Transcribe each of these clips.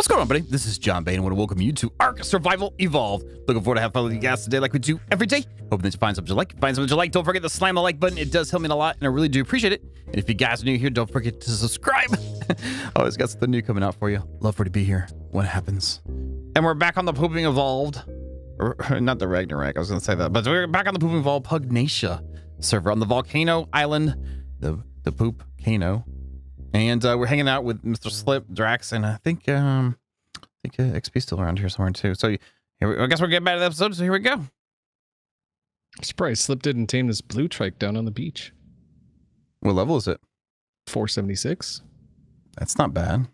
What's going on, buddy? This is John Bane. I want to welcome you to Ark Survival Evolved. Looking forward to have fun with you guys today, like we do every day. Hoping that you find something you like. Find something you like. Don't forget to slam the like button. It does help me a lot, and I really do appreciate it. And if you guys are new here, don't forget to subscribe. Always got something new coming out for you. Love for you to be here. What happens? And we're back on the Pooping Evolved. Or, not the Ragnarok, I was going to say that. But we're back on the Pooping Evolved Pugnacia server on the Volcano Island, the, the Poop Cano. And uh, we're hanging out with Mr. Slip, Draxx, and I think um, I think uh, XP's still around here somewhere too. So here we, I guess we're getting back to the episode. So here we go. I'm surprised Slip didn't tame this blue trike down on the beach. What level is it? 476. That's not bad.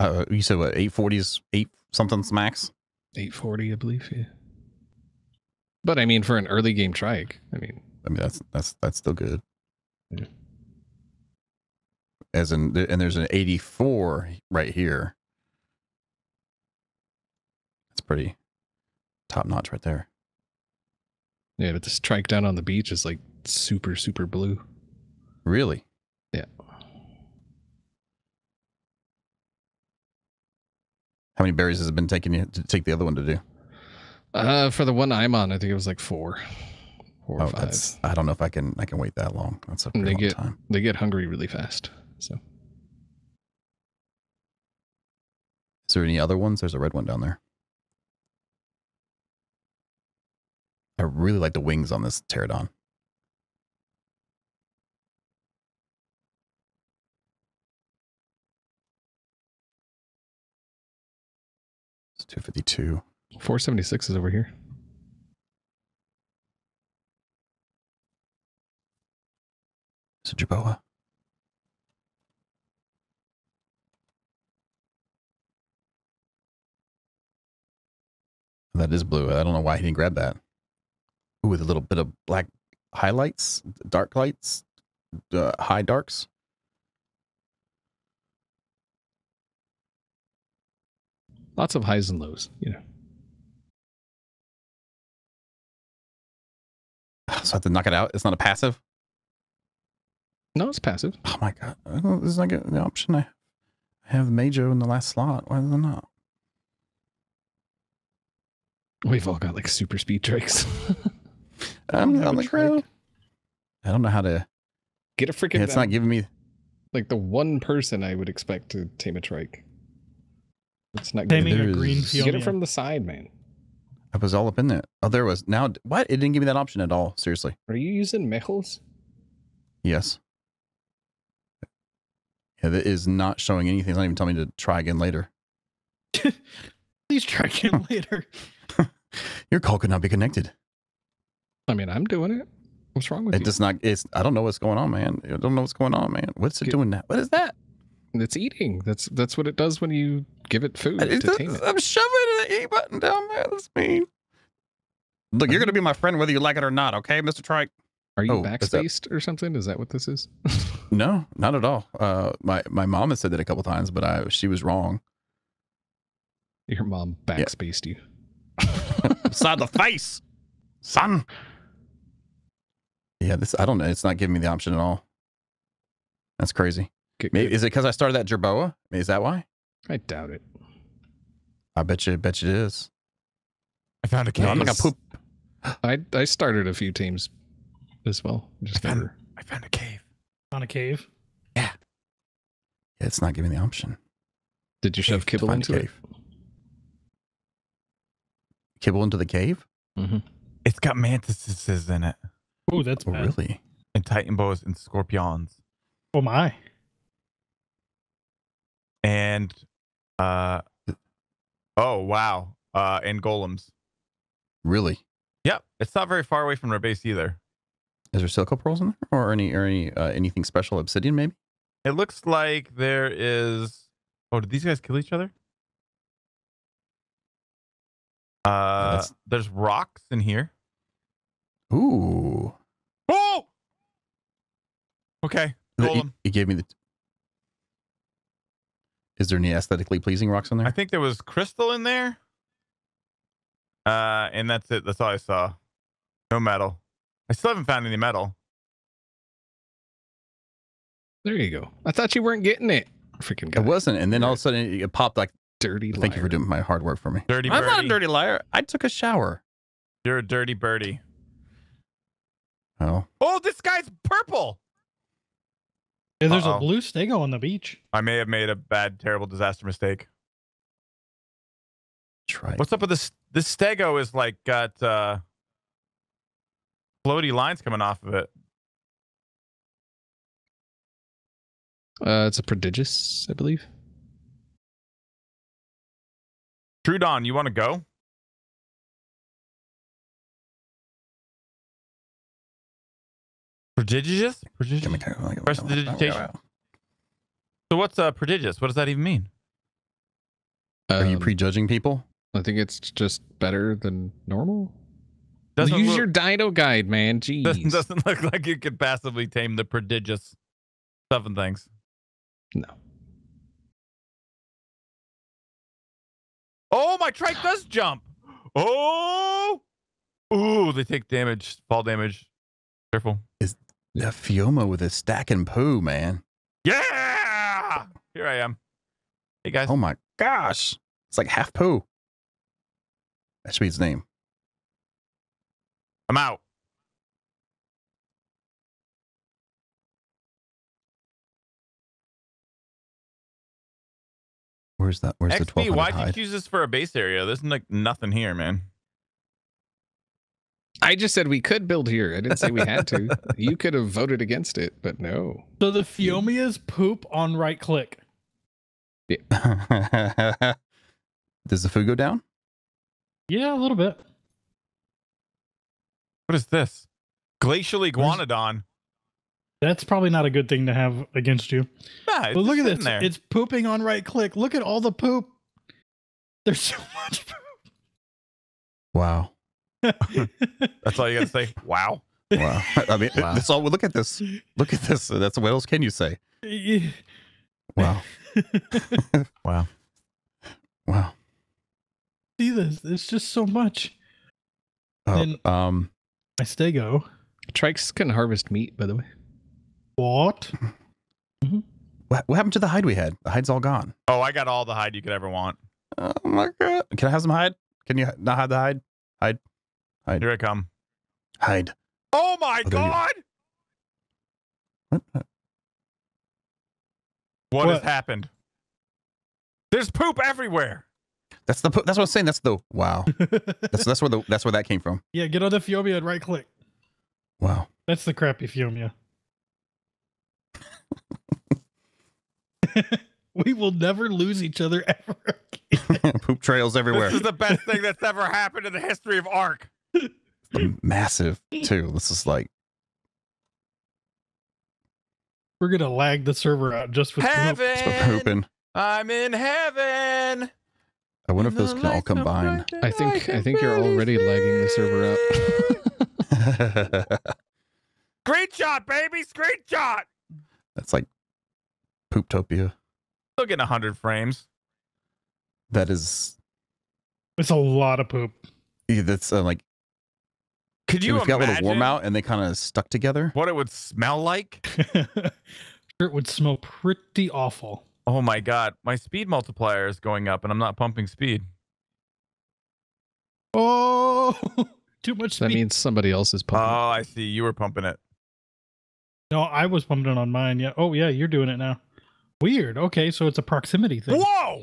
Uh, you said what? Eight forties, eight something's max. 840, I believe. Yeah. But I mean, for an early game trike, I mean, I mean, that's that's that's still good. Yeah. As in, and there's an 84 right here. That's pretty top notch right there. yeah, but this trike down on the beach is like super, super blue. Really? Yeah. How many berries has it been taking you to take the other one to do? Uh, for the one I'm on, I think it was like four, four or Oh, five. that's. I don't know if I can. I can wait that long. That's a they get- time. They get hungry really fast. So Is there any other ones? There's a red one down there. I really like the wings on this pterodon. 252. 476 is over here. It's a Jerboa. That is blue. I don't know why he didn't grab that. Ooh, with a little bit of black highlights, dark lights, uh, high darks. Lots of highs and lows. You know, So I have to knock it out. It's not a passive. no, it's passive. Oh my god! This is not getting the option. I I have the Majo in the last slot. Why is it not? We've all got like super speed trikes. I'm on the ground. I don't know how to. Get a freaking. It's not giving me. like the one person I would expect to tame a trike. It's not Taming good. There a is- green You field. Get it from the side, man. I was all up in there. Oh, there was. Now, what? It didn't give me that option at all. Seriously. Are you using Mechels? Yes. Yeah, that is not showing anything. It's not even telling me to try again later. Please try again later. Your call could not be connected. I mean, I'm doing it. What's wrong with It you? does not. It's. I don't know what's going on, man. I don't know what's going on, man. What's it Get- doing now? What is that? It's eating. That's that's what it does when you give it food to it. I'm shoving the E button down there. That's mean. Look, you're gonna be my friend whether you like it or not. Okay, Mister Trike. Are you oh, backspaced or something? Is that what this is? No, not at all. Uh, my my mom has said that a couple times, but I she was wrong. Your mom backspaced you. Beside the face, son. Yeah, this I don't know. It's not giving me the option at all. That's crazy. Maybe is it because I started that Jerboa? Is that why? I doubt it. I bet you. Bet you it is. I found a No, cave. I'm not gonna poop. I I started a few teams as well. Just I found- never. I found a cave. On a cave. Yeah, yeah. it's not giving the option. Did you shove Cave, kibble find into it? cave. Kibble into the cave? Mm-hmm. It's got mantises in it, Oh, that's Oh, bad. really? and titan boas and scorpions, Oh my. and uh, oh wow, uh, and golems. Really? Yep, it's not very far away from our base either. Is there silica pearls in there, or any, or any, uh, anything special? Obsidian, maybe? It looks like there is. Oh, did these guys kill each other? Uh, that's- there's rocks in here. Ooh. Oh. Okay, golem. He, he gave me the. Is there any aesthetically pleasing rocks in there? I think there was crystal in there. Uh, and that's it. That's all I saw. No metal. I still haven't found any metal. There you go. I thought you weren't getting it. Freaking guy. It wasn't, and then all of a sudden it popped like, dirty. "Thank you for doing my hard work for me." Dirty I'm not a dirty liar. I took a shower. You're a dirty birdie. Oh, Oh, this guy's purple. Yeah, there's Uh-oh. a blue stego on the beach. I may have made a bad, terrible disaster mistake. try. What's up with this? This stego is like got uh floaty lines coming off of it. Uh, it's a prodigious, I believe. Troodon, you want to go? Prodigious? Prodigious? Give me kind of- Press the digitation. So what's uh prodigious? What does that even mean? Are you Um, prejudging people? I think it's just better than normal. Doesn't Use look, your Dino guide, man. Jeez. doesn't, doesn't look like you could passively tame the prodigious stuff and things. No. Oh, my trike does jump. Oh, ooh, they take damage, fall damage. Careful. Yeah, Phiomia with his stack and poo, man. Yeah, here I am. Hey guys. Oh my gosh, it's like half poo. That should be his name. I'm out. Where's that? Where's the XP, 1200 why'd you hide? choose this for a base area? There's like nothing here, man. I just said we could build here. I didn't say we had to. you could have voted against it, but no. So the Phiomias poop on right click. Does the food go down? Yeah, a little bit. What is this? Glacial iguanodon. That's probably not a good thing to have against you. Nah, But look at this. There. It's pooping on right click. Look at all the poop. There's so much poop. Wow. Poop. That's all you got to say. Wow. Wow. I mean, Wow. that's all. Look at this. Look at this. That's what else can you say? Wow. Wow. Wow. See this? It's just so much. Oh, And- um, My stego. Trikes can harvest meat, by the way. What? what, what happened to the hide we had? The hide's all gone. Oh, I got all the hide you could ever want. Oh my god. Can I have some hide? Can you not have the hide? hide? Here I come. Hide. Oh my Oh, god! What? what has happened? There's poop everywhere. That's the. po- That's what I'm saying. That's the. Wow. That's that's where the. That's where that came from. yeah, get on the Phiomia and right click. Wow. That's the crappy Phiomia. we will never lose each other ever. again. Poop trails everywhere. This is the best thing that's ever happened in the history of Ark. Massive too. This is like. We're gonna lag the server out just with poop. It's for Heaven. pooping. I'm in heaven. I wonder if those can all combine. I think light I think you're already barely lagging the server up. Screenshot, baby, screenshot. That's like Pooptopia. Still getting 100 frames. That is. It's a lot of poop. yeah, That's uh, like. Could you we've got a little warm out and they kind of stuck together. what it would smell like? it would smell pretty awful. Oh my god, my speed multiplier is going up and I'm not pumping speed. Oh, too much that means somebody else is pumping. Oh. I see. You were pumping it. no, I was pumping it on mine. Yeah. Oh, yeah, you're doing it now. Weird. Okay, so it's a proximity thing. Whoa!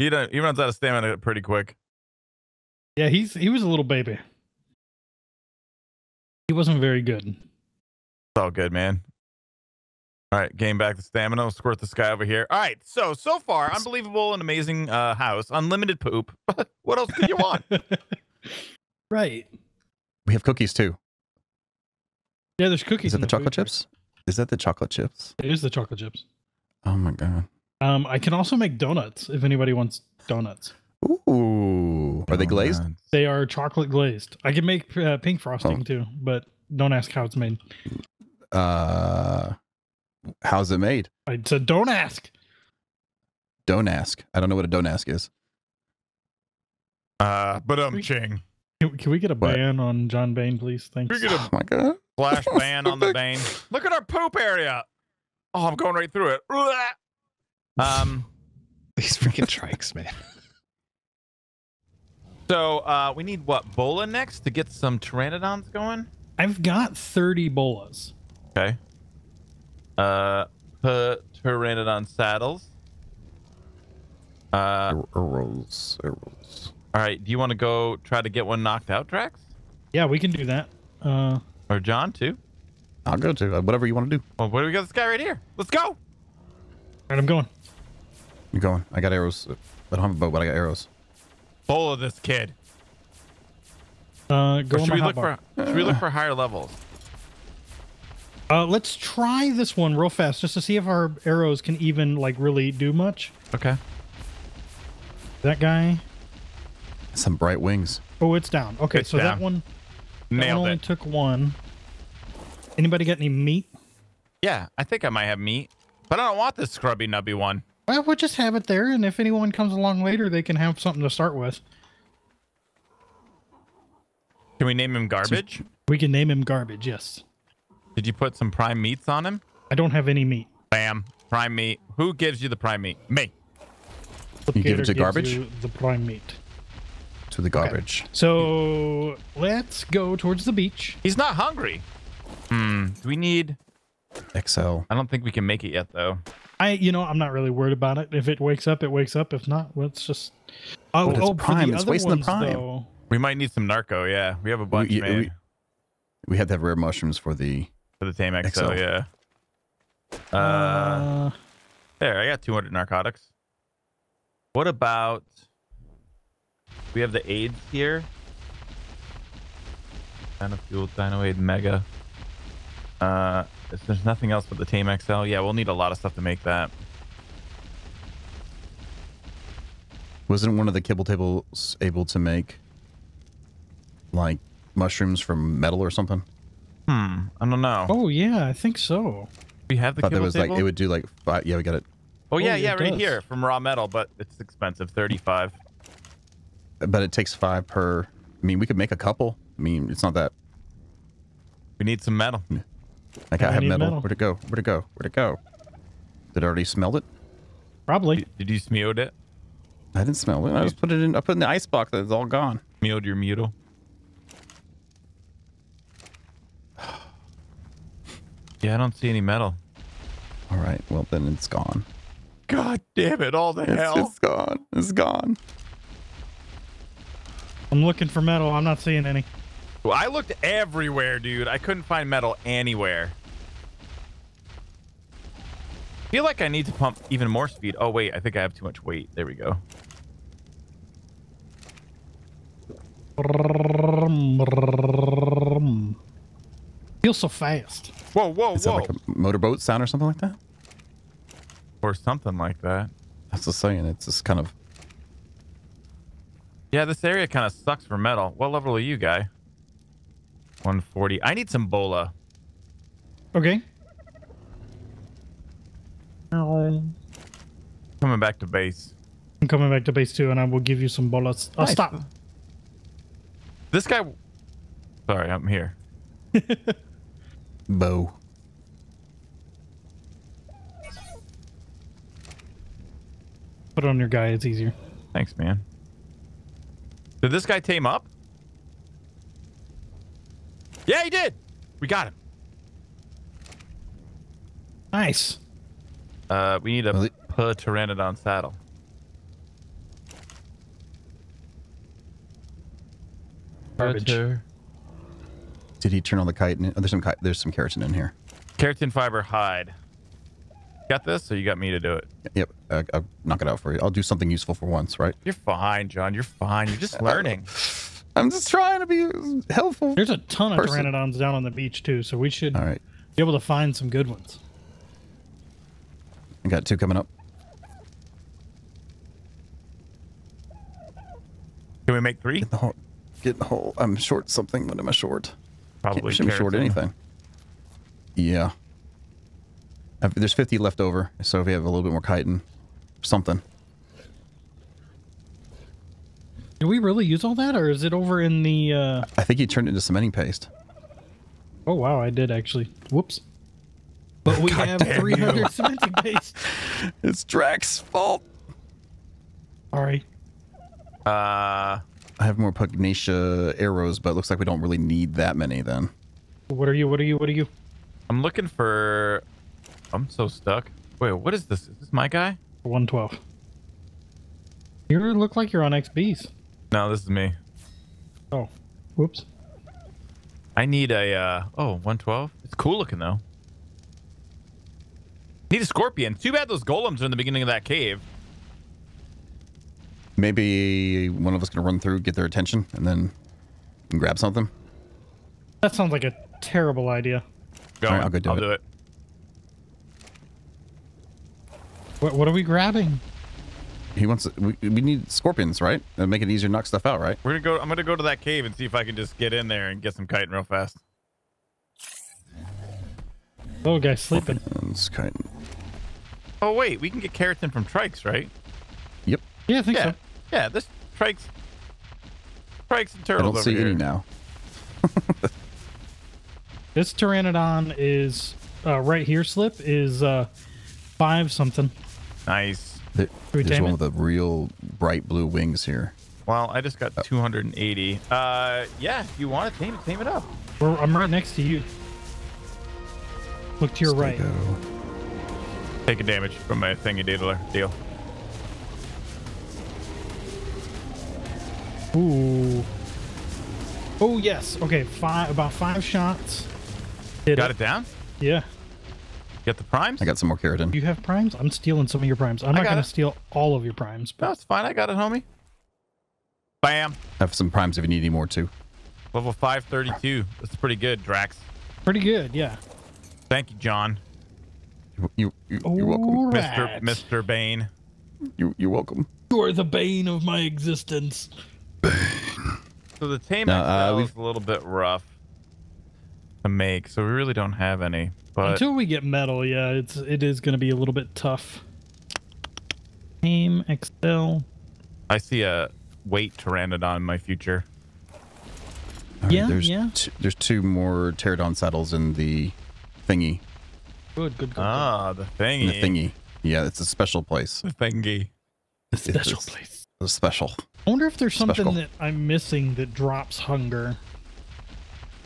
He, don't- he runs out of stamina pretty quick. Yeah, he's he was a little baby. He wasn't very good. It's all good, man. All right, gain back the stamina. We'll squirt this guy over here. All right, so so far, unbelievable and amazing uh, house, unlimited poop. what else could you want? right. We have cookies too. Yeah, there's cookies. Is it in the chocolate chips? Is that the chocolate chips? It is the chocolate chips. Oh my god. Um, I can also make donuts if anybody wants donuts. Ooh. Are they glazed? They are chocolate glazed. I can make uh, pink frosting Oh. too, but don't ask how it's made. Uh, how's it made? I said don't ask. Don't ask. I don't know what a don't ask is. Uh, but um, ching. Can, can we get a What? ban on John Bane, please? Thanks. We get a Oh my god. flash ban on the Bane. Look at our poop area. Oh, I'm going right through it. Um. These freaking trikes, man. So uh, we need what? Bola next to get some pteranodons going. I've got 30 bolas. Okay. Uh, pteranodon saddles. Uh, Arrows. Arrows. all right. Do you want to go try to get one knocked out, Draxx, Yeah, we can do that. Uh, or John too? I'll go to uh, whatever you want to do. Well, what do we got? This guy right here. Let's go. all right, I'm going. You're going. I got arrows. I don't have a bow, but I got arrows. Bola this kid. Uh, go Or should we look hotbar. for? Should we look for higher levels? Uh, let's try this one real fast just to see if our arrows can even like really do much. Okay. That guy. Some bright wings. Oh, it's down. Okay, It's so down. that one, that one Nailed only it. took one. Anybody got any meat? Yeah, I think I might have meat, but I don't want this scrubby nubby one. Well, we'll just have it there, and if anyone comes along later, they can have something to start with. Can we name him garbage? We can name him garbage. Yes. Did you put some prime meats on him? I don't have any meat. Bam. Prime meat. Who gives you the prime meat? Me. You give it to garbage? The prime meat. To the garbage. So let's go towards the beach. He's not hungry. Hmm. Do we need? XL. I don't think we can make it yet, though. I, you know, I'm not really worried about it. If it wakes up, it wakes up. If not, let's just. Oh, But it's oh, prime. the It's other wasting the prime. though- We might need some narco. Yeah, we have a bunch We- made we- We had to have rare mushrooms for the. for the Tame XO. XO. Yeah. Uh, Uh, there. I got 200 narcotics. What about? We have the AIDS here. Dino Fuel, Dino Aid Mega. Uh, if there's nothing else but the Tame XL, yeah, we'll need a lot of stuff to make that. Wasn't one of the kibble tables able to make like mushrooms from metal or something? Hmm. I don't know. oh yeah, I think so. we have the I thought there kibble was table? like it would do like five. Yeah, we got it. Oh yeah, Oh, yeah, it right does. here from raw metal, but it's expensive, thirty-five. But it takes five per. I mean, we could make a couple. I mean, it's not that. We need some metal. Like Yeah, I we have metal. metal. Where'd it go? Where'd it go? Where'd it go? Did I already smelled it? Probably. Did, did you smeod it? I didn't smell it. I just put it in. I put it in the ice box. It's all gone. Smeod your mutal. Yeah, I don't see any metal. All right. Well, then it's gone. God damn it! All the It's, hell. it's gone. It's gone. I'm looking for metal. I'm not seeing any. Well, I looked everywhere, dude. I couldn't find metal anywhere. feel like I need to pump even more speed. Oh wait, I think I have too much weight. There we go. Feels so fast. Whoa, whoa, Is that whoa, like a motorboat sound or something like that? or something like that. That's the saying. It's just kind of. Yeah, this area kind of sucks for metal. What level are you, guy? 140. I need some bola. Okay. Coming back to base. I'm coming back to base too, and I will give you some bullets. Oh, Nice. stop. This guy. Sorry, I'm here. Bow. Put it on your guy. It's easier. Thanks, man. Did this guy tame up? Yeah, he did. We got him. Nice. Uh, we need a Well, it- pteranodon saddle. Garbage. Did he turn on the chitin? Oh, there's some chi- there's some keratin in here. Keratin fiber hide. Got this, or you got me to do it? Yep. Uh, I'll knock it out for you. I'll do something useful for once, right? You're fine, John. You're fine. You're just learning. I'm just trying to be helpful. There's a ton of Person. pteranodons down on the beach too, so we should All right. be able to find some good ones. I got two coming up. Can we make three? Get the whole. Get the whole. I'm short something. What am I short? Probably Shouldn't be short anything. Yeah. There's 50 left over, so if we have a little bit more chitin, something. Did we really use all that, or is it over in the? uh I think he turned it into cementing paste. Oh wow, I did actually. Whoops. But we God have damn you. 300 cementing paste. It's Draxx's fault. Sorry. Uh, I have more pugnacia arrows, but it looks like we don't really need that many then. What are you? What are you? What are you? I'm looking for. I'm so stuck. Wait, what is this? Is this my guy? 112. You look like you're on XBs. No, this is me. Oh, whoops. I need a. uh Oh, 112. It's cool looking though. Need a scorpion. Too bad those golems are in the beginning of that cave. Maybe one of us can run through, get their attention, and then grab something. That sounds like a terrible idea. Go. All right, I'll go do I'll it. do it. What, what are we grabbing? He wants. We, we need scorpions, right? That'll make it easier to knock stuff out, right? We're gonna go. I'm gonna go to that cave and see if I can just get in there and get some chitin real fast. Oh, guy's sleeping. And it's chitin. Oh wait, we can get keratin from trikes, right? Yep. Yeah, I think Yeah. so. Yeah. This trikes. Trikes and turtles. I turtles don't over see here. any now. This pteranodon is uh, right here. Slip is uh, five something. Nice. There- we There's tame one with the real bright blue wings here. Well, I just got Oh. 280. Uh, yeah. If you want to tame it, tame it up. We're, I'm right next to you. Look to your right. Go. Take a damage from my thingy dealer deal. Ooh. Oh yes. Okay. Five. About five shots. Hit Got it down. Yeah. Get the primes. I got some more keratin. You have primes. I'm stealing some of your primes. I'm I not gonna it. steal all of your primes, No, but it's fine. I got it, homie. Bam. I have some primes if you need any more too. Level 532. That's pretty good, Draxx. pretty good. Yeah. Thank you, John. You, you, you you're welcome. All Mr. Mr. Bane. You, you're welcome. You are the bane of my existence. Bane. So the tame No, uh, XL we've- is a little bit rough to make, so we really don't have any. But Until we get metal, yeah, it's it is going to be a little bit tough. Aim Excel. I see a weight pteranodon in my future. All right, Yeah, there's yeah. Two, there's two more pterodon saddles in the thingy. Good, good, good. Ah, the thingy. In the thingy. Yeah, it's a special place. The thingy. The special it's- place. It's special. I wonder if there's something special. that I'm missing that drops hunger.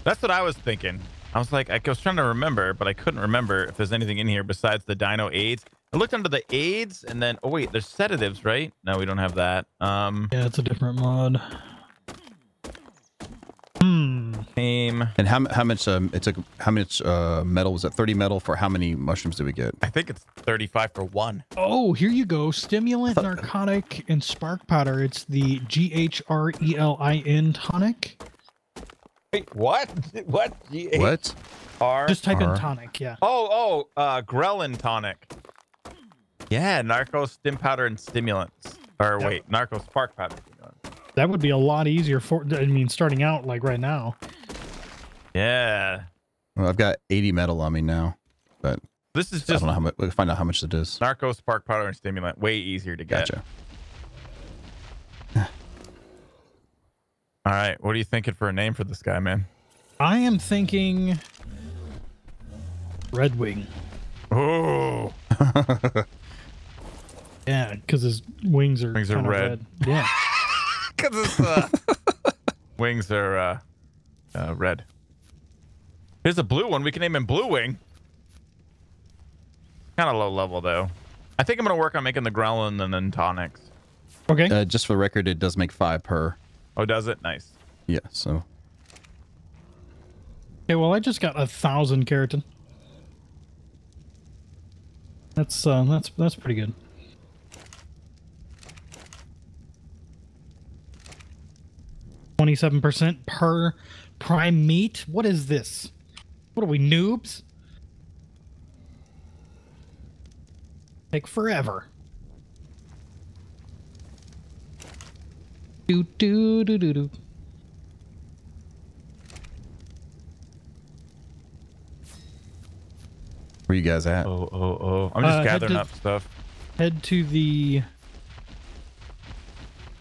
That's what I was thinking. I was like, I was trying to remember, but I couldn't remember if there's anything in here besides the dino aids. I looked under the aids and then, oh wait, there's sedatives, right? No, we don't have that. Um, Yeah, it's a different mod. Hmm. tame. And how, how much um it took how much uh metal was that? 30 metal for how many mushrooms did we get? I think it's 35 for one. Oh, here you go. Stimulant, narcotic, and spark powder. It's the G H R E L I N tonic. Wait, what? What? What? R. Just type in tonic. Yeah. Oh, oh, uh, Ghrelin tonic. Yeah, narco stim powder and stimulants. Or Yep. wait, narco spark powder. That would be a lot easier for. I mean, starting out like right now. Yeah. Well, I've got 80 metal on me now, but This is just, I don't know how much. We'll find out how much it is. narco spark powder and stimulant. Way easier to get. Gotcha. All right. What are you thinking for a name for this guy, man? I am thinking Red Wing. Oh, Yeah, because his wings are Wings are kinda red. Yeah. because his uh, wings are uh, uh, red. Here's a blue one. We can name him Blue Wing. Kind of low level though. I think I'm gonna work on making the growlin and then tonics. Okay. Uh, just for the record, it does make five per. Oh, does it? Nice. Yeah, so Okay. Well, I just got a thousand keratin. That's uh, that's that's pretty good. Twenty-seven percent per prime meat. What is this? What are we noobs? Take forever. Do do do do do. Where you guys at? Oh oh oh! I'm just uh, gathering to, up stuff. Head to the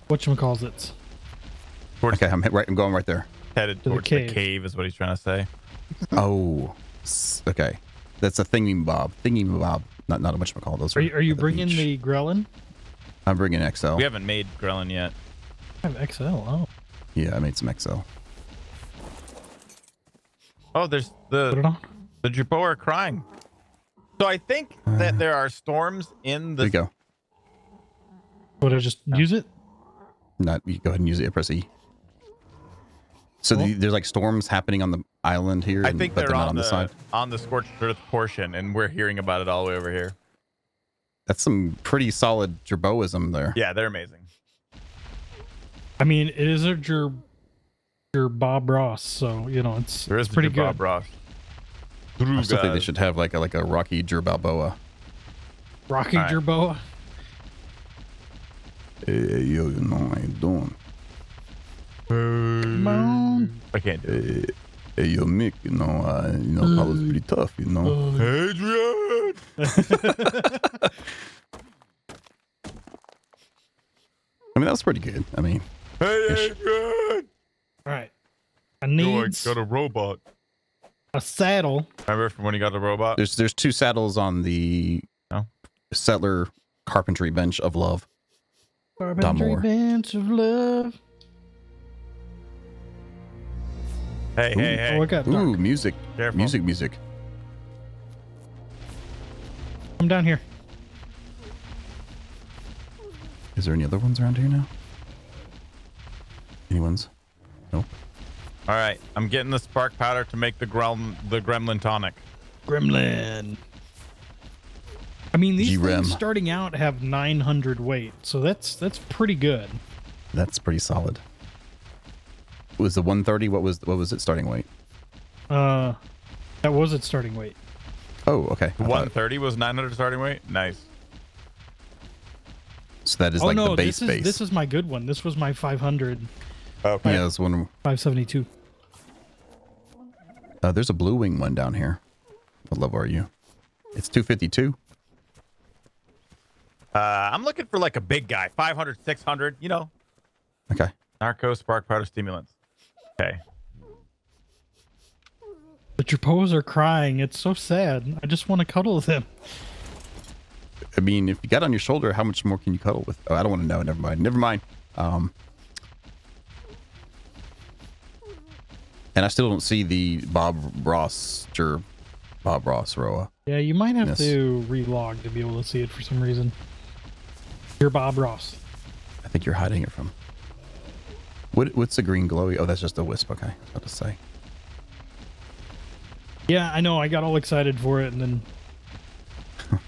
what you calls it. Okay, I'm right. I'm going right there. Headed to towards the cave. the cave is what he's trying to say. oh, okay. That's a thingy bob. Thingy bob. Not not a much call those. Are you, are you bringing beach. the Ghrelin? I'm bringing XL. We haven't made Ghrelin yet. I have XL. Oh, Yeah, I made some XL. Oh, there's the the Jerboa are crying. So I think that there are storms in the. There the you go. Would I just use it? Not you go ahead and use it. Press E. So the, there's like storms happening on the island here. I and- think but they're, they're not on, on the, the side. on the scorched earth portion, and we're hearing about it all the way over here. That's some pretty solid Jerboism there. Yeah, they're amazing. I mean, it is a your your Bob Ross, so you know it's There is pretty good. Bob Ross. I still think they should have like a like a Rocky Jer Balboa. Rocky All right. Jerboa. Hey, yo, you know how you doing? Come on. I can't do it. Hey, hey, yo, Mick, you know, I, you know, Apollo's pretty tough, you know. Adrian! I mean, that was pretty good. I mean, Hey, Ish. Adrian! All right. I I need got a robot. a saddle. Remember from when he got the robot? there's there's two saddles on the Oh. settler carpentry bench of love. Carpentry more. bench of love. Hey, hey, hey. Oh, I got dark. Ooh, music, Careful. music, music. I'm down here. Is there any other ones around here now? Any ones? Nope. All right, I'm getting the spark powder to make the grem the gremlin tonic. Gremlin. I mean, these G-Rem. things starting out have 900 weight, so that's that's pretty good. That's pretty solid. Was the 130? What was what was it starting weight? Uh, that was its starting weight. Oh, okay. I thought- 130 was 900 starting weight. Nice. So that is oh like no, the base this is base. this is my good one. This was my 500, Okay. yeah, this one. 572. Uh, there's a blue wing one down here. What level are you? It's 252. Uh, I'm looking for like a big guy, 500, 600. You know, Okay. narco spark powder stimulants. Okay. But your poes are crying. It's so sad. I just want to cuddle with them. I mean, if you got on your shoulder, how much more can you cuddle with? Oh, I don't want to know. Never mind. Never mind. Um, and I still don't see the Bob Ross or Bob Ross Roa. Yeah, you might have Yes. to relog to be able to see it for some reason. You're Bob Ross. I think you're hiding it from. What, what's the green glowy? Oh, that's just a wisp. Okay, I was about to say. Yeah, I know. I got all excited for it, and then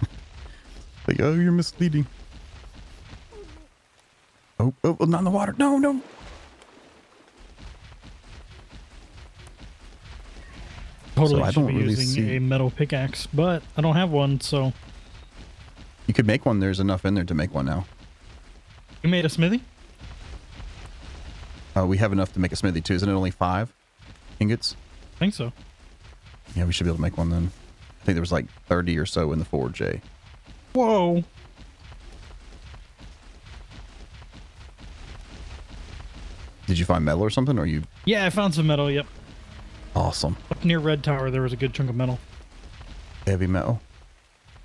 Like, oh, you're misleading. Oh, oh, oh, not in the water. No, no. Totally I should don't be really using see- a metal pickaxe, but I don't have one. So You could make one. There's enough in there to make one now. you made a smithy. Uh, we have enough to make a smithy too. Isn't it only five ingots? I think so. Yeah, we should be able to make one then. I think there was like 30 or so in the forge, Jay. Whoa. Did you find metal or something? Or you Yeah, I found some metal. Yep. Awesome Up near Red Tower, there was a good chunk of metal. heavy metal?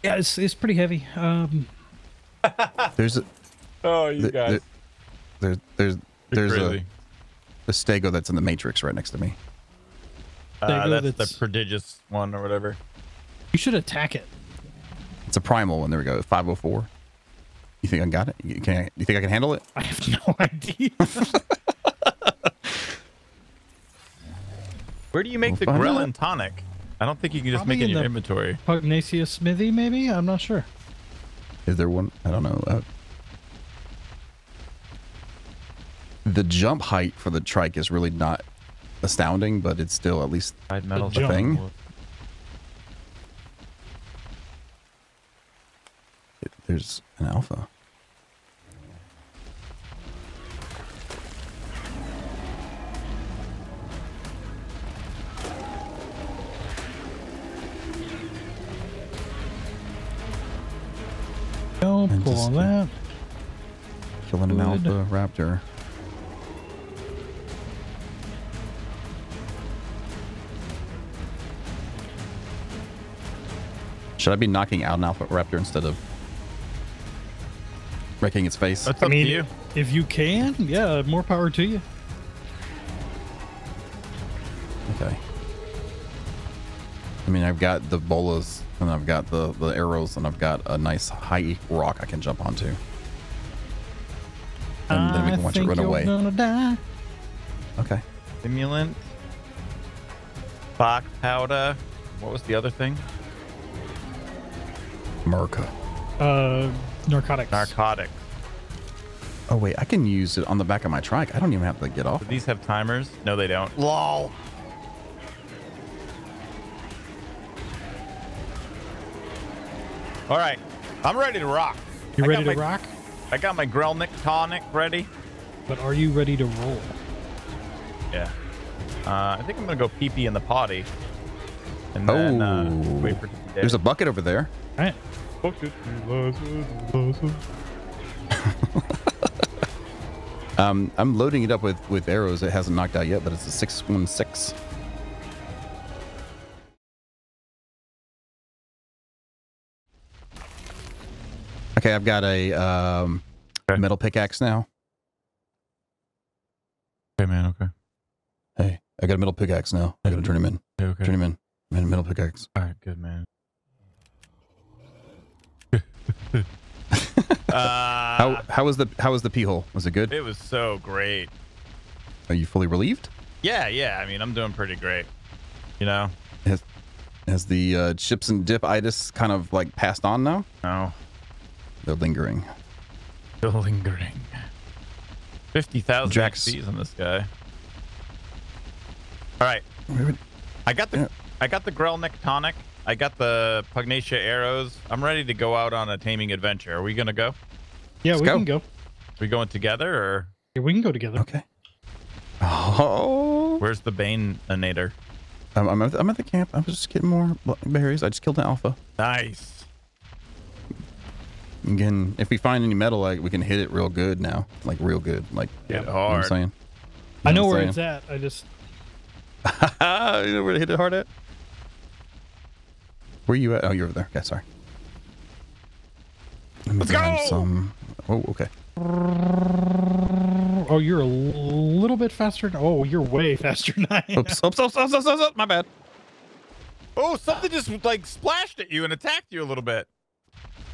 Yeah, it's, it's pretty heavy. Um, There's a Oh, you th- th- there's there's there's a, a stego that's in the matrix right next to me. Uh, that's, that's- the prodigious one or whatever. you should attack it. It's a primal one. There we go. 504. You think I got it? You, can I, you think I can handle it? I have no idea. Where do you make We'll the find ghrelin tonic? I don't think you can just Probably make it in in your the- inventory. Pugnacia Smithy, maybe? I'm not sure. Is there one? I don't know. Uh, the jump height for the trike is really not astounding, but it's still at least Side metal The thing? it, there's an alpha. Go. And Pull on that. Killing an alpha raptor. Should I be knocking out an alpha raptor instead of wrecking its face? That's I mean, you. if you can, yeah, more power to you. I mean, I've got the bolas and I've got the, the arrows and I've got a nice high rock I can jump onto. And then we I can watch it run you're away. Gonna die. Okay. Stimulant. Bach powder. What was the other thing? Merca. Uh, narcotics. Narcotics. Oh, wait. I can use it on the back of my trike. I don't even have to get off. Do these have timers? No, they don't. LOL. All right. I'm ready to rock. you I ready got to my- rock? I got my Grelnick tonic ready. But are you ready to roll? Yeah. Uh, I think I'm gonna go pee pee in the potty. And then uh, Oh. wait for it to be dead. There's a bucket over there. All right. Um, I'm loading it up with, with arrows. It hasn't knocked out yet, but it's a 616. Okay, I've got a um, Okay. metal pickaxe now. Okay, man. Okay. Hey, I got a metal pickaxe now. I gotta turn him in. Okay. Turn him in. Man, metal pickaxe. All right. Good, man. uh, How how was the how was the pee hole? Was it good? it was so great. Are you fully relieved? Yeah, yeah. I mean, I'm doing pretty great. You know? Has has the uh, chips and dip itis kind of like passed on now? No. They're lingering. They're lingering. 50,000 Jax- XPs on this guy. All right. I got the Yeah. I got the Grelnick tonic. I got the Pugnacia arrows. I'm ready to go out on a taming adventure. Are we gonna go? Yeah, Let's we go. can go. we going together or Yeah, we can go together. Okay. Oh, where's the Baneinator? I'm, I'm, at the, I'm at the camp. I'm just getting more berries. I just killed an alpha. Nice. Again, if we find any metal, like we can hit it real good now, like real good, like Hit you know what I'm hard. saying. I know what where I'm it's at. I just you know where to hit it hard at? Where you at? Oh, you're over there. Okay, sorry. Let me Let's go! Some. Oh, okay. Oh, you're a little bit faster. Oh, you're way faster than I am. Oops, oops, oops, oops, oops, oops, oops, my bad. Oh, something just like splashed at you and attacked you a little bit.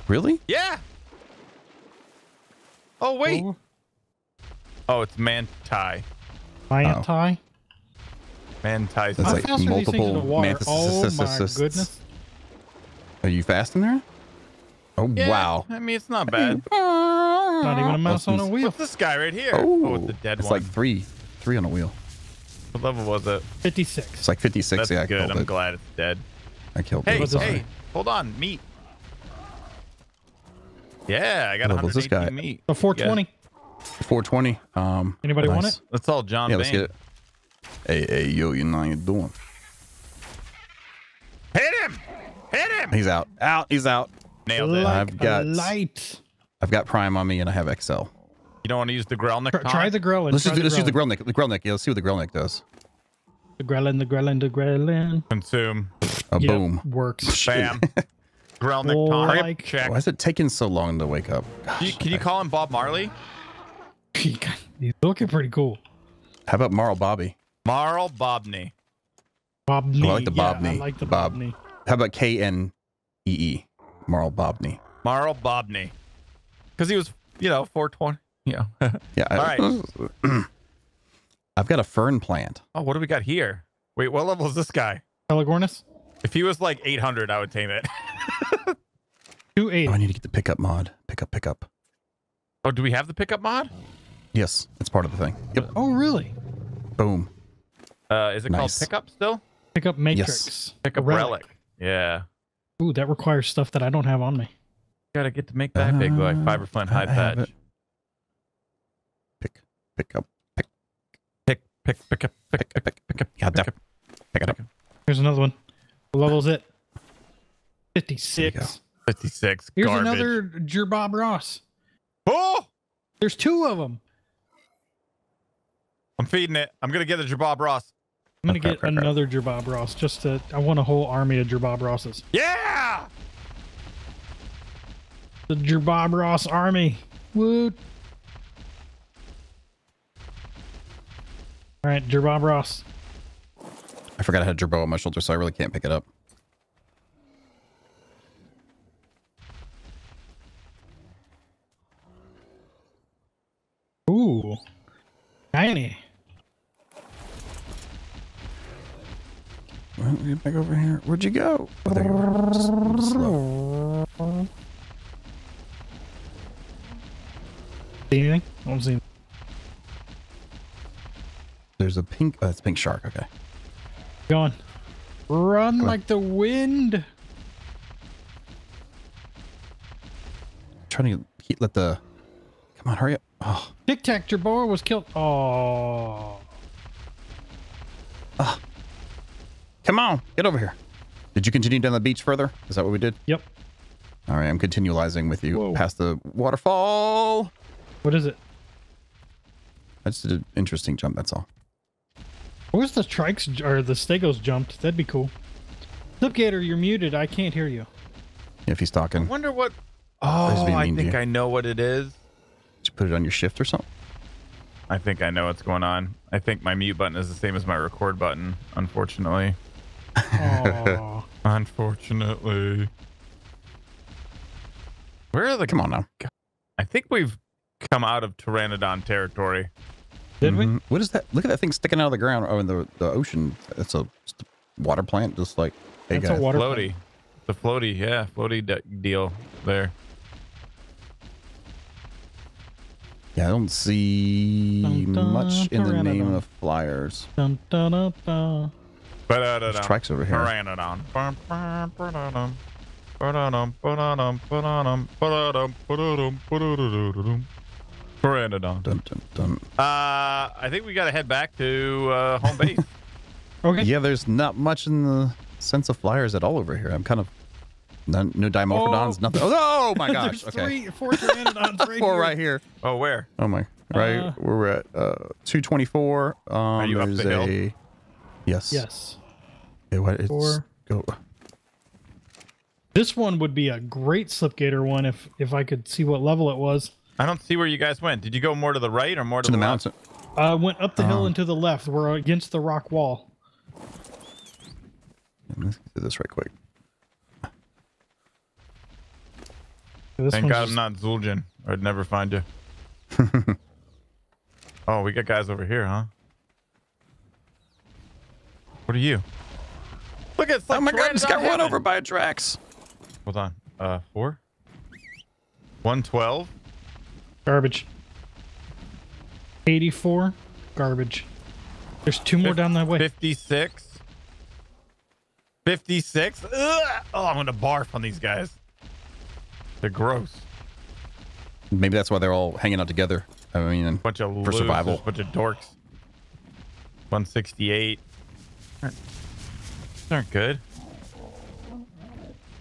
Really? Yeah. Oh wait. Oh, Oh, it's Manti. Anti. Oh. Manti's. That's How like fast are these things in the multiple water? mantis- Oh my goodness. Are you fast in there? Oh Yeah, wow. I mean, it's not bad. Not even a mouse on a wheel. What's this guy right here? Oh, Oh, it's the dead it's one. It's like three, three on a wheel. what level was it? 56. It's like 56. That's yeah, I good. killed I'm it. glad it's dead. I killed Hey, it. What's hey, hold on, meat. Yeah, I got What level's this guy? meat. The 420. 420. Um. Anybody want nice. it? That's all John Yeah, Bain. let's get it. Hey, hey, yo, you know how you doing? Hit him! Hit him! He's out. Out. He's out. Nailed it. I've got- light. I've got Prime on me and I have XL. You don't want to use the Grelnick Try, try the Ghrelin. Let's just do, let's use the Ghrelin. Grelnick. The Grelnick. Yeah, let's see what the Grelnick does. The Ghrelin, the Ghrelin, the Ghrelin. Consume. A Yep, boom. Works. Bam. Grelnick Oh, tonic. like- Check. Why is it taking so long to wake up? Can you, Gosh, can you call him Bob Marley? He's looking pretty cool. How about Marl Bobby? Marl Bobney. Bobney. Oh, I like the yeah, Bobney. I like the Bob. Bobney. How about K N E E? Marl Bobney. Marl Bobney. Because he was, you know, 420. You know. Yeah. I- All I've got a fern plant. oh, what do we got here? Wait, what level is this guy? Pelagornis? If he was like 800, I would tame it. 280. Oh, I need to get the pickup mod. Pickup, pickup. oh, do we have the pickup mod? Yes, it's part of the thing. Yep. Oh, really? Boom. Uh, is it Nice. called pickup still? Pick up Matrix. Pickup A relic. Yeah. Ooh, that requires stuff that I don't have on me. Gotta get to make that big like Uh, fiber flint high patch. it. Pick, pick up, pick, Pick, pick, pick up, pick, pick, pick, pick up, Yeah, pick that- up. pick it up. Here's another one. What level's it? There you 56. 56. Here's garbage. another Jerbob Ross. Oh, There's two of them. I'm feeding it. I'm gonna get the Jabab Ross. I'm gonna get okay, okay. another Jerbob Ross. Just to, I want a whole army of Jerbob Rosses. Yeah. The Jerbob Ross army. Woot. All right, Jerbob Ross. I forgot I had Jerbo on my shoulder, so I really can't pick it up. Ooh, tiny. Well, get back over here. Where'd you go? Oh, there you are. Just- just slow. See anything? I don't see. anything. There's a pink. Oh, it's pink shark. Okay. Going. Run on. like the wind. trying to keep, let the. Come on, hurry up. Oh, Tic Tac Jerboa was killed. Oh. come on, get over here. Did you continue down the beach further? Is that what we did? Yep. All right, I'm continualizing with you Whoa. past the waterfall. What is it? I just did an interesting jump. That's all. Where's the trikes or the stegos jumped? That'd be cool. Slipgator, you're muted. I can't hear you. If he's talking, Wonder what. Oh, I think you. I know what it is. Did you put it on your shift or something? I think I know what's going on. I think my mute button is the same as my record button. Unfortunately. Aw. Unfortunately. Where are the? Come on now. I think we've come out of Pteranodon territory. Did we? Mhm. What is that? Look at that thing sticking out of the ground. Oh, in the the ocean. It's a, just a water plant, just like. Hey That's guys. a water. Floaty. The floaty, yeah, floaty de- deal there. Yeah, I don't see Dun, dun, much in the name of flyers. Dun, dun, dun, dun. There's trikes over here. Pteranodon. Dun, dun, dun. Uh, I think we got to head back to uh, home base. Okay. Yeah, there's not much in the sense of flyers at all over here. I'm kind of no, no dimorphodons, Oh. nothing. Oh, my gosh. There's okay. three, four pteranodons right Four here. right here. oh, where? Oh my. Right. Uh, we're at uh 224. Um you up there's the hill? a Yes. Yes. Okay, what it's Four. go This one would be a great Slipgator one if if I could see what level it was. I don't see where you guys went. Did you go more to the right or more to, to the left? mountain. Uh, went up the hill Oh. and to the left. We're against the rock wall. Let's do this right quick. This Thank God just- I'm not Zul'jin, or I'd never find you. oh, we got guys over here, huh? What are you? Look at it's like oh my god, I just got Pteranodon run over by a Draxx. Hold on. Uh, four? 112? garbage. 84 garbage. There's two more Fif- down that way. 56? 56? Ugh! Oh, I'm going to barf on these guys. They're gross. Maybe that's why they're all hanging out together. I mean, Bunch of For losers, survival. Bunch of dorks. 168. Aren't- aren't good.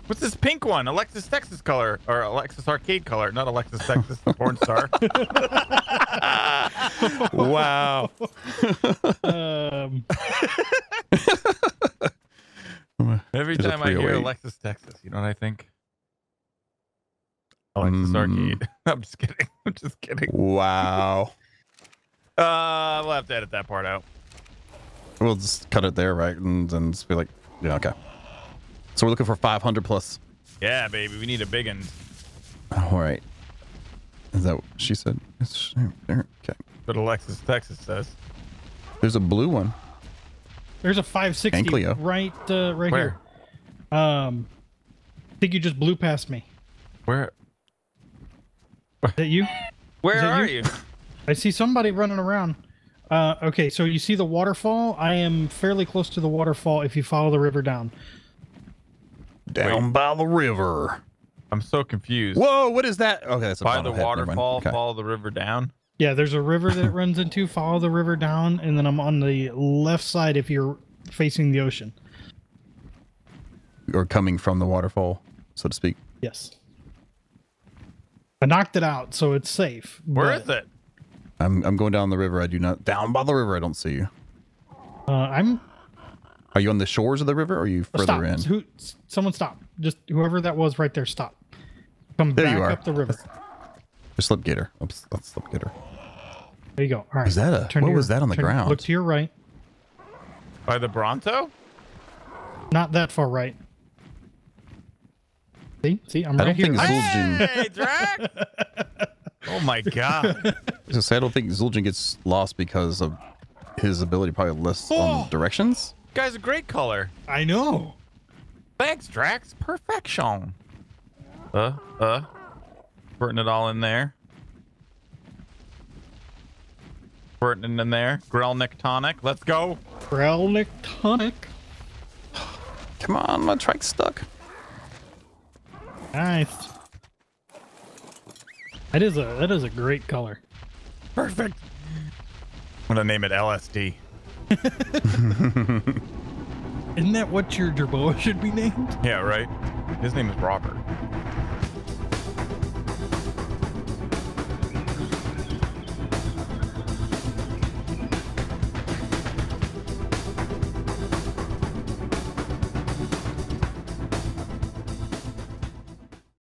What's this pink one? Alexis Texas color or Alexis Arcade color? Not Alexis Texas, the porn star. wow. Um, Every time I hear Alexis Texas, you know what I think? Alexis Mm. Arcade. I'm just kidding. I'm just kidding. wow. Uh, we'll have to edit that part out. We'll just cut it there, right? And then just be like, yeah, okay. So we're looking for 500 plus. Yeah, baby, we need a big one. All right. Is that what she said? It's there. Okay. But Alexis Texas says. There's a blue one. there's a 560 And Cleo. right uh, right Where? here. Um, I think you just blew past me. Where? Is that you? Where Is that are you? you? I see somebody running around. Uh, okay, so you see the waterfall? I am fairly close to the waterfall if you follow the river down. Down by the river. I'm so confused. Whoa, what is that? Okay, that's a By the head, waterfall, Okay. follow the river down. Yeah, there's a river that runs into. Follow the river down, and then I'm on the left side if you're facing the ocean. Or coming from the waterfall, so to speak. Yes. I knocked it out, so it's safe. Worth it? I'm I'm going down the river. I do not down by the river. I don't see you. Uh, I'm Are you on the shores of the river or are you further stop. in? Who? Someone stop. Just whoever that was right there. Stop. Come There back you are. up the river. A Slipgator. Oops, that's Slipgator. There you go. All right. Is that a- Turn what to your- was that on the turn- ground? Look to your right. By the Bronto? Not that far right. See, see, I'm I right don't here. think Zul'jin. Hey, Drac! oh my god. I was gonna say I don't think Zul'jin gets lost because of his ability probably less Oh. on directions. Guy's a great color. I know. Thanks, Draxx. Perfection. Uh, uh. Putting it all in there. Putting it in there. Grelnick tonic. Let's go. Grelnick tonic. Come on, my trike's stuck. Nice. That is a that is a great color. Perfect. I'm gonna name it LSD. Isn't that what your Jerboa should be named? Yeah, right. His name is Robert.